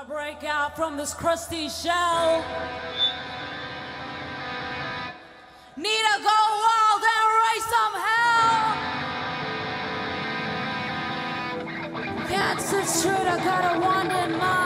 wanna break out from this crusty shell. Need to go wild and raise some hell. Can't sit straight, I got a in mind.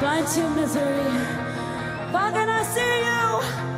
Blind to misery. Can I see you?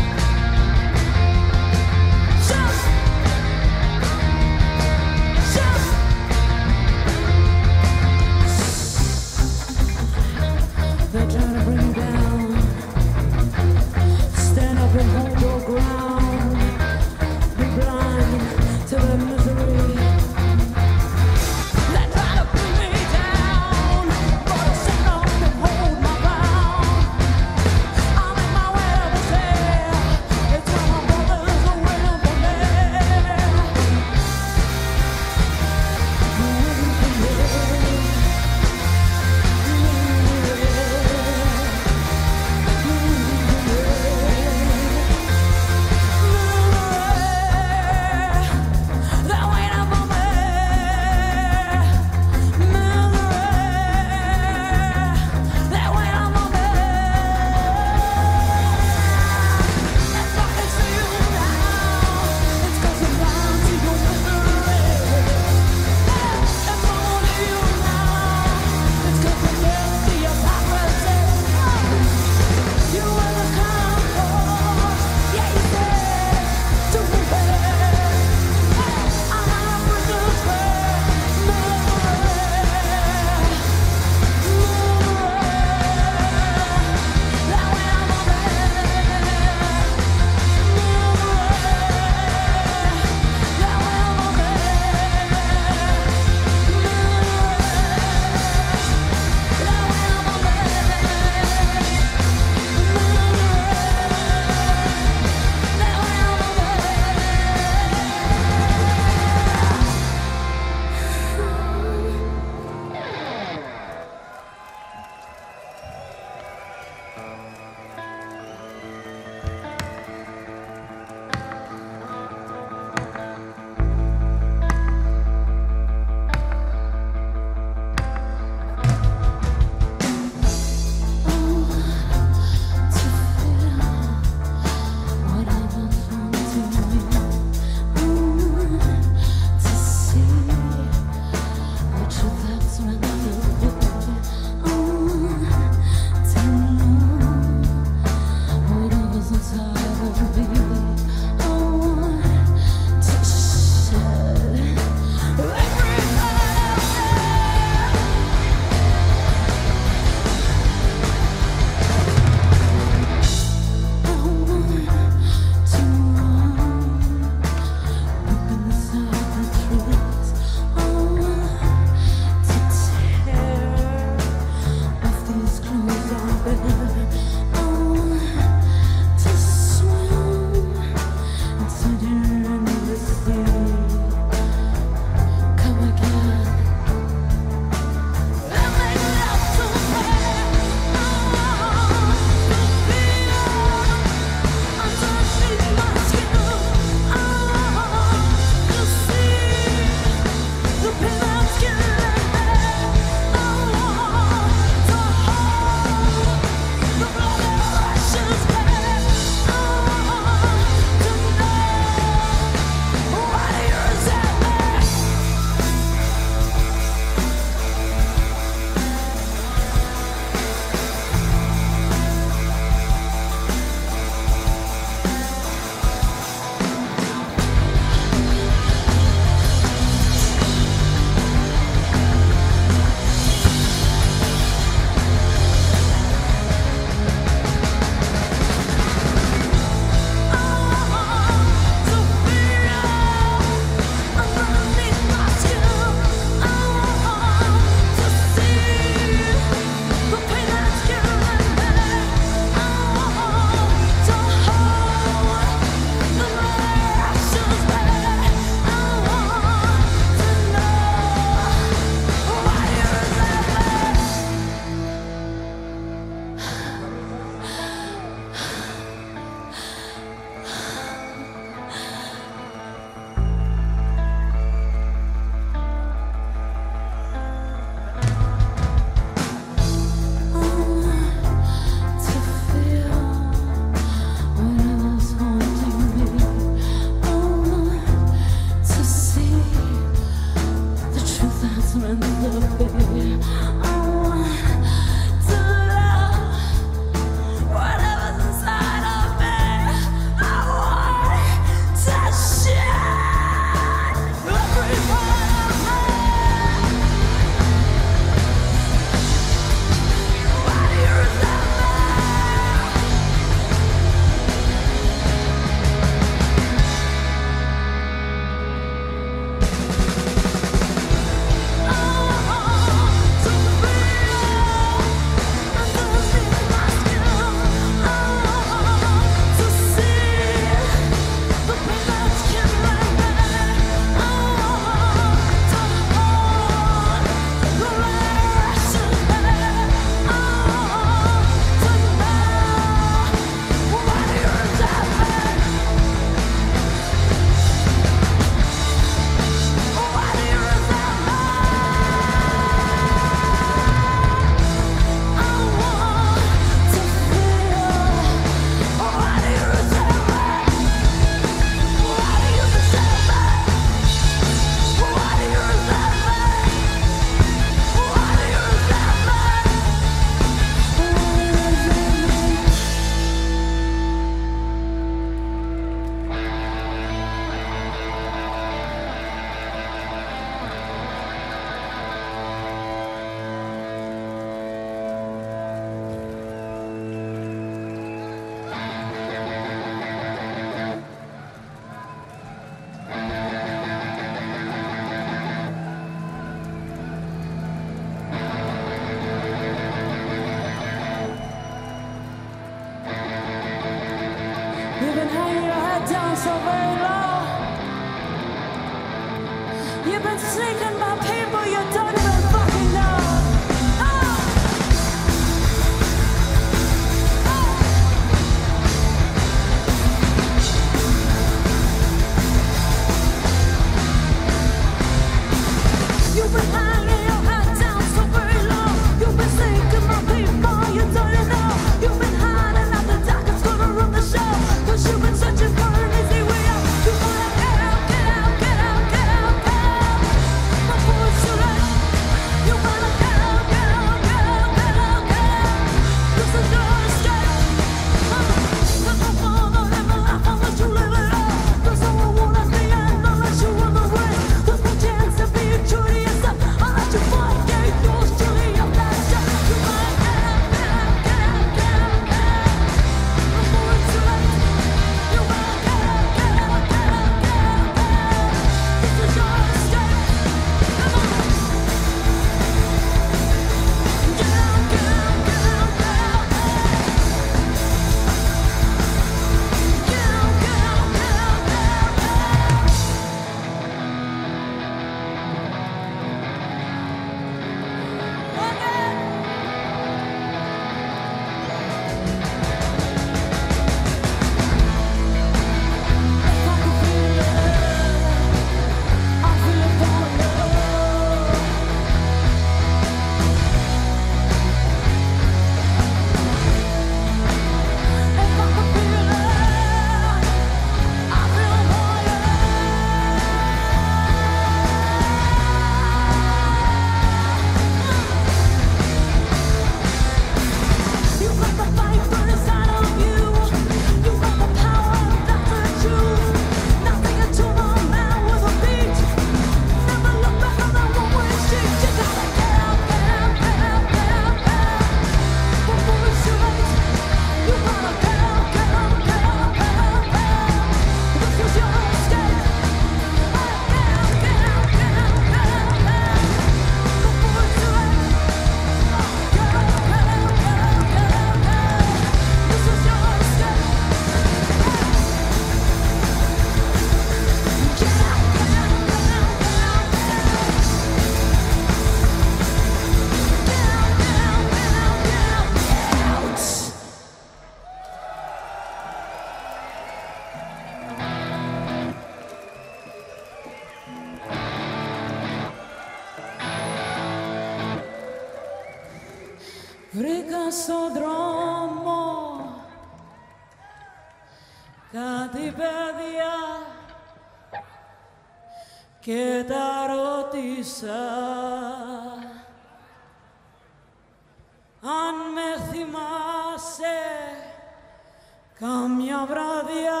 Κάμια βράδια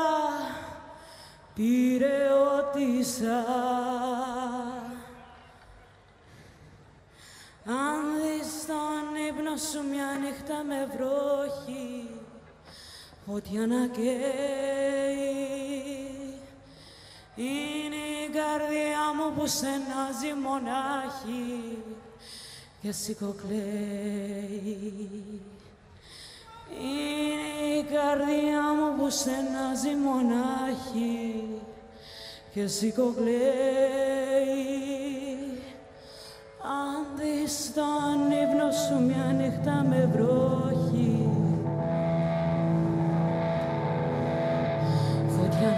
πυρεώτησα Αν δεις τον ύπνο σου μια νύχτα με βρόχη ότι να καίει. Είναι η καρδιά μου που στενάζει μονάχη Και σηκωκλαίει. Είναι η καρδιά μου που στενάζει μονάχη και σηκωκλαίει. Αν δεις τον μια νύχτα με βρόχη φωτιά